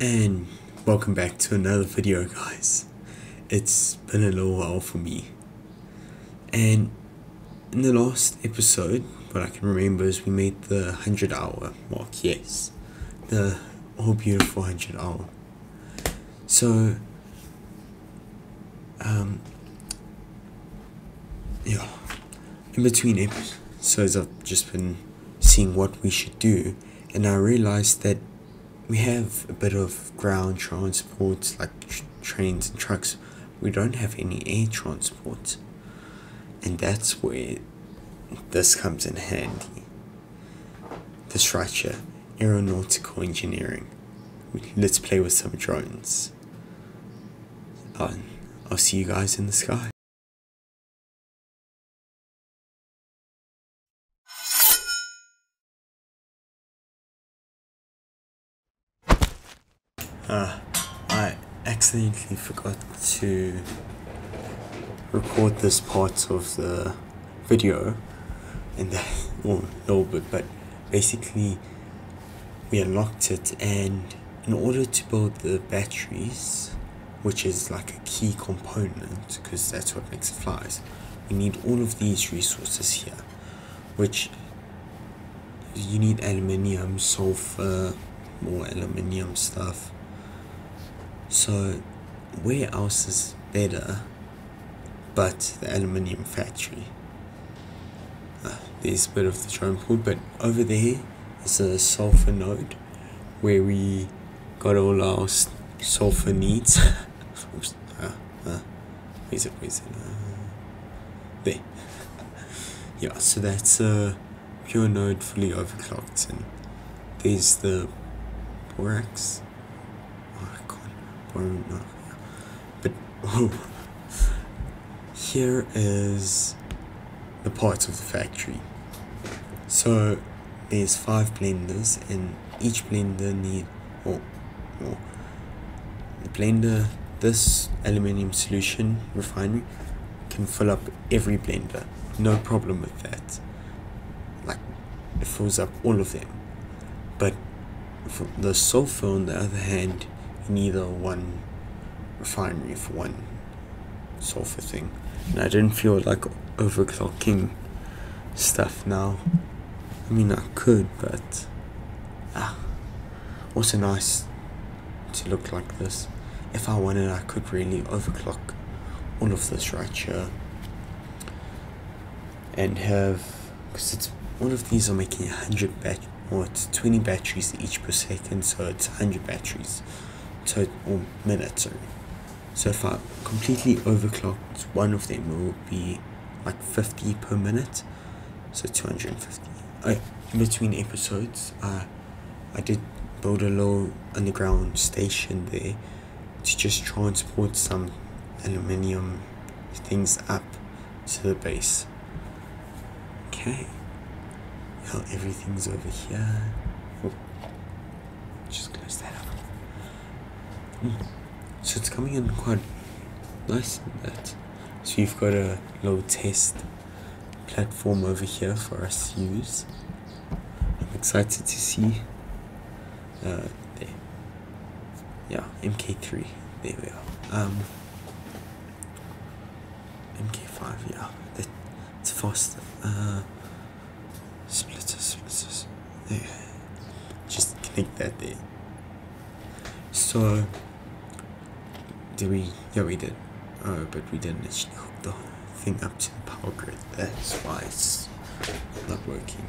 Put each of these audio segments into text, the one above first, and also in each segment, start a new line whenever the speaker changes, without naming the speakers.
And welcome back to another video guys. It's been a little while for me. And in the last episode, what I can remember is we made the 100 hour mark, yes. The all beautiful 100 hour. So, um, yeah, in between episodes I've just been seeing what we should do and I realized that we have a bit of ground transport like tr trains and trucks. We don't have any air transport and that's where this comes in handy. The structure aeronautical engineering. Let's play with some drones. Uh, I'll see you guys in the sky Uh, I accidentally forgot to record this part of the video and that or a little bit but basically we unlocked it and in order to build the batteries which is like a key component because that's what makes it flies we need all of these resources here which you need aluminium sulfur more aluminium stuff so, where else is better but the aluminium factory? Uh, there's a bit of the drone pool, but over there is a sulfur node where we got all our sulfur needs. Oops, uh, uh, where's it? Where's it? Uh, there. yeah, so that's a pure node fully overclocked, and there's the bauxite or. But oh, here is the parts of the factory. So there's five blenders, and each blender need or oh, the blender. This aluminium solution refinery can fill up every blender. No problem with that. Like it fills up all of them. But the sulfur, on the other hand, neither one refinery for one sulfur thing. And I didn't feel like overclocking stuff now. I mean, I could, but ah, also nice to look like this. If I wanted, I could really overclock all of this right here and have because it's all of these are making 100 bat or it's 20 batteries each per second, so it's 100 batteries or minutes sorry. So if I completely overclocked one of them, it would be like 50 per minute, so 250. I, in between episodes, uh, I did build a little underground station there to just transport some aluminium things up to the base. Okay. Well, everything's over here. Oh. Just close that up. So it's coming in quite nice that. So you've got a little test platform over here for us to use. I'm excited to see. Uh, there. Yeah, MK3. There we are. Um, MK5. Yeah, that, it's faster. Uh, splitters, splitters. There. Just connect that there. So did we? Yeah, we did. Uh, but we didn't actually hook the thing up to the power grid. That's why it's not working.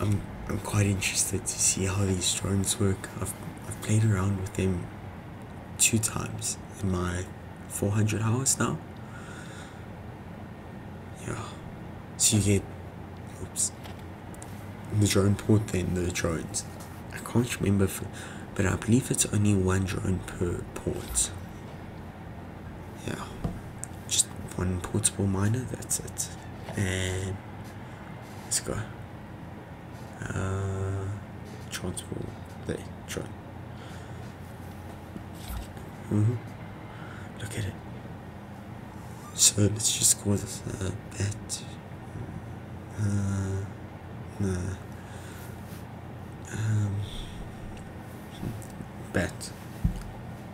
I'm I'm quite interested to see how these drones work. I've I've played around with them two times in my 400 hours now. Yeah. So you get oops the drone port then the drones. I can't remember if but I believe it's only one drone per port. Yeah, just one portable miner, that's it. And let's go. Uh, transport, there, drone. Mm hmm Look at it. So let's just call this uh, that. Uh, nah. Um, bat.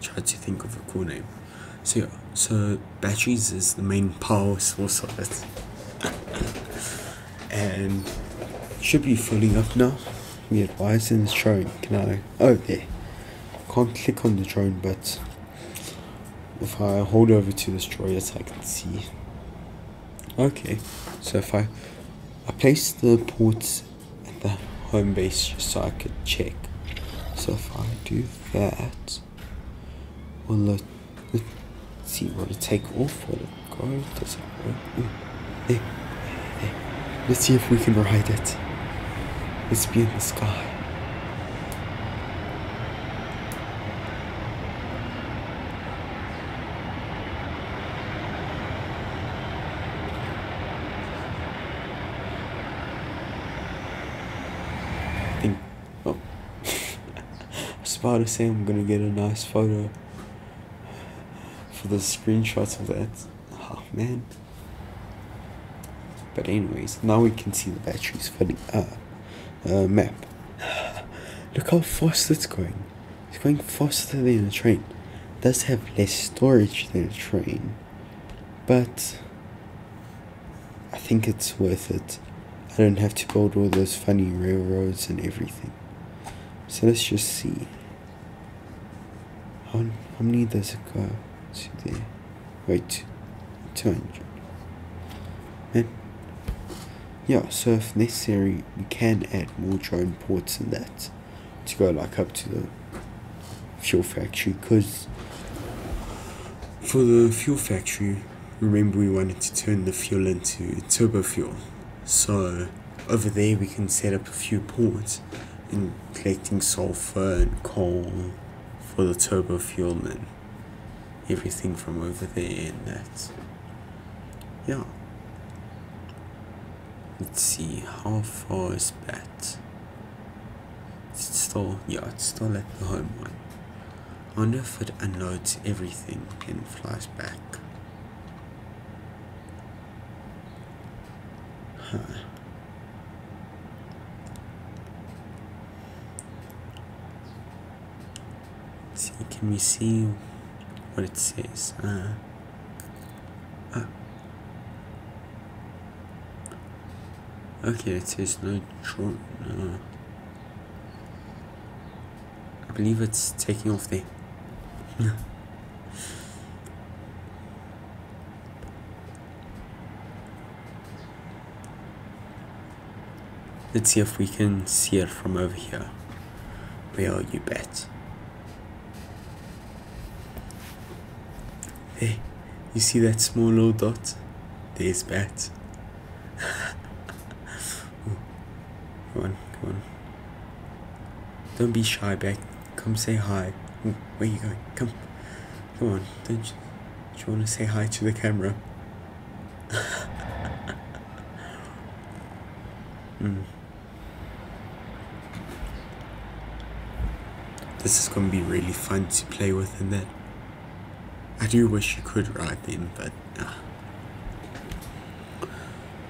Try to think of a cool name. So yeah, so batteries is the main power source of it. and should be filling up now. Weird, why isn't it showing? Can I oh there. Can't click on the drone but if I hold over to destroy it I can see. Okay, so if I I place the ports at the home base just so I could check. So if I do that, well, it, let's see, what it take off? Will it go? Does it work? Let's see if we can ride it. Let's be in the sky. I'm gonna get a nice photo for the screenshots of that. Oh man. But anyways, now we can see the batteries filling up. Uh, map. Look how fast it's going. It's going faster than a train. It does have less storage than a train. But I think it's worth it. I don't have to build all those funny railroads and everything. So let's just see. How, how many does it go to there? Wait, 200. And yeah, so if necessary, we can add more drone ports than that to go like up to the fuel factory because for the fuel factory, remember we wanted to turn the fuel into turbo fuel. So over there we can set up a few ports in collecting sulfur and coal for the turbo fuel and everything from over there and that. Yeah. Let's see, how far is that? It's still, yeah, it's still at the home one. I wonder if it unloads everything and flies back. Huh. see, can we see what it says? Uh, uh, okay, it says no drone. No. I believe it's taking off there. Let's see if we can see it from over here. Are you, bat? Hey, you see that small little dot? There's Bat. come on, come on. Don't be shy, Bat. Come say hi. Ooh, where you going? Come. Come on. Don't you, do you want to say hi to the camera? mm. This is going to be really fun to play with in that. I do wish you could ride them, but uh.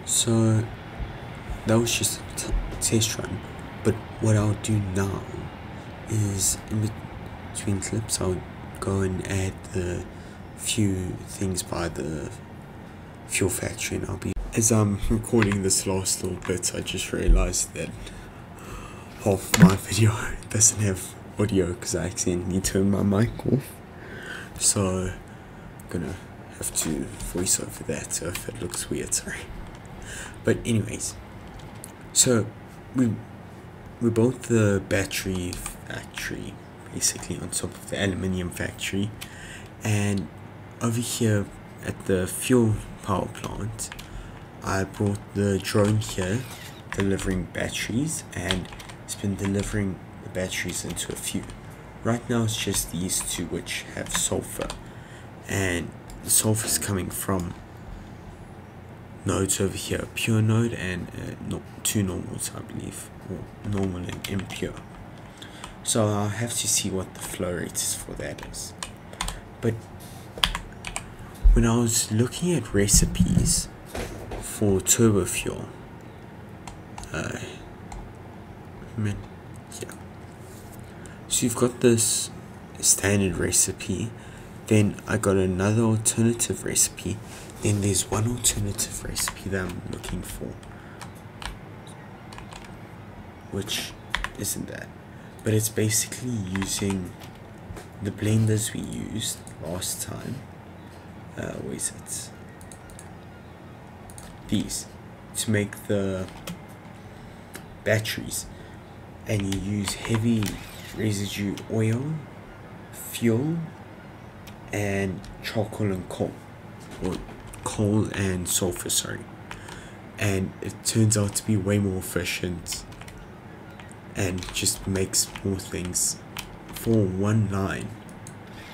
So that was just a test run. But what I'll do now is in between clips, I'll go and add the few things by the fuel factory, and I'll be. As I'm recording this last little bit, I just realized that half my video doesn't have audio because I accidentally turned my mic off. So gonna have to voice over that so if it looks weird sorry. But anyways so we we built the battery factory basically on top of the aluminium factory. And over here at the fuel power plant I brought the drone here delivering batteries and it's been delivering the batteries into a few. Right now it's just these two which have sulfur and the sulfur is coming from nodes over here pure node and uh, no, two normals I believe or normal and impure. So I'll have to see what the flow rate is for that is. But when I was looking at recipes for turbo fuel uh, man, yeah. So you've got this standard recipe then I got another alternative recipe. Then there's one alternative recipe that I'm looking for which isn't that but it's basically using the blenders we used last time. Uh, where is it? These to make the batteries. And you use heavy residue oil fuel and charcoal and coal or coal and sulfur sorry. And it turns out to be way more efficient and just makes more things. For one line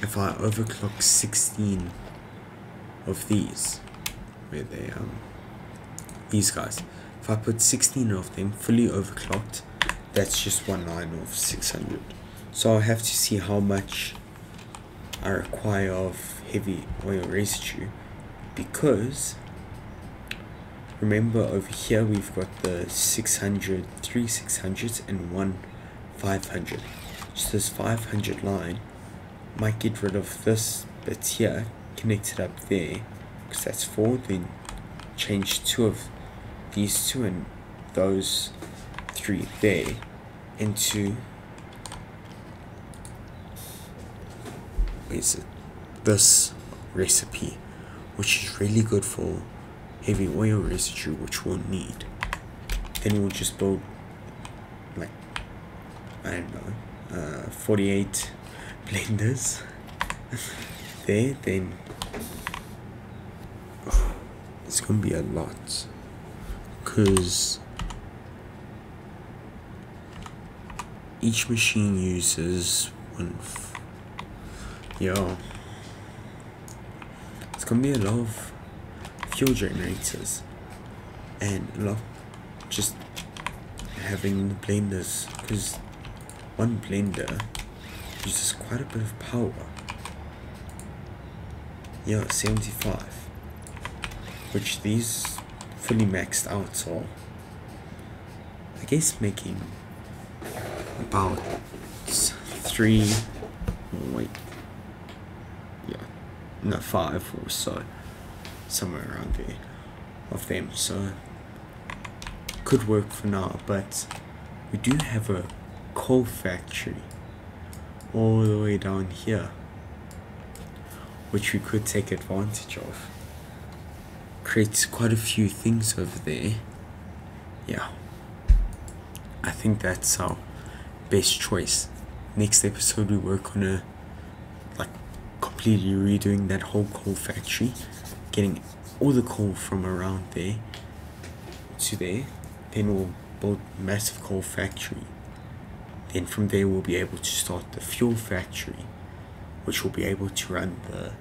if I overclock 16 of these where they um these guys if I put 16 of them fully overclocked that's just one line of 600 so I have to see how much I require of heavy oil residue because remember over here we've got the 600 three 600s and one 500 so this 500 line might get rid of this bit here connect it up there because that's four then change two of these two and those three there into is this recipe which is really good for heavy oil residue which we'll need. Then we'll just build like I don't know uh, 48 blenders there then oh, it's gonna be a lot because each machine uses one yeah it's gonna be a lot of fuel generators and a lot just having blenders because one blender uses quite a bit of power. Yeah 75 which these fully maxed out so I guess making about three wait yeah. No five or so. Somewhere around there. Of them so. Could work for now but we do have a coal factory all the way down here which we could take advantage of. Creates quite a few things over there. Yeah. I think that's our best choice. Next episode we work on a completely redoing that whole coal factory getting all the coal from around there to there. Then we'll build massive coal factory. Then from there we'll be able to start the fuel factory which will be able to run the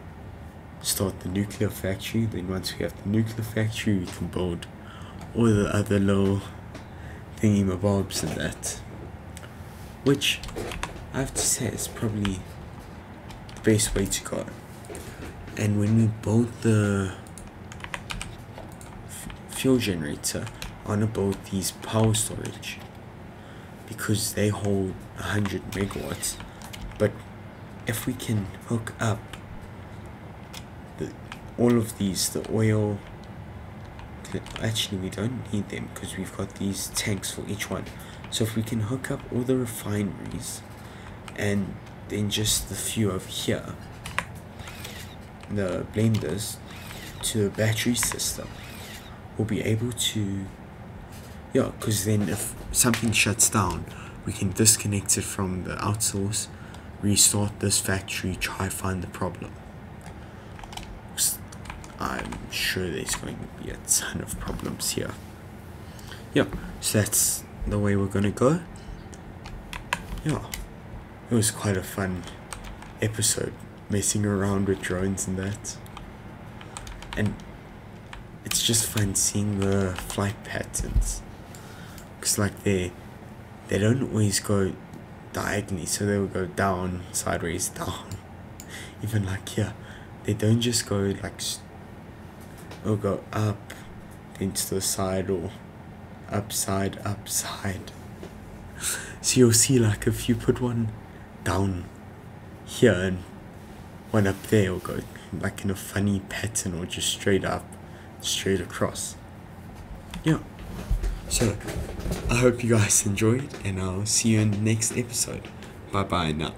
start the nuclear factory. Then once we have the nuclear factory we can build all the other little thingy mabobs and that which I have to say is probably the best way to go and when we build the fuel generator I want these power storage because they hold 100 megawatts. But if we can hook up the all of these the oil actually we don't need them because we've got these tanks for each one. So if we can hook up all the refineries and then just the few over here. The blenders to the battery system we'll be able to yeah because then if something shuts down we can disconnect it from the outsource restart this factory try find the problem. I'm sure there's going to be a ton of problems here. Yeah so that's the way we're gonna go. Yeah it was quite a fun episode messing around with drones and that. And it's just fun seeing the flight patterns. Because like they they don't always go diagonally so they will go down sideways down. Even like here they don't just go like or go up then to the side or upside upside. So you'll see like if you put one down here and one up there or go like in a funny pattern or just straight up, straight across. Yeah. So, I hope you guys enjoyed and I'll see you in the next episode. Bye bye now.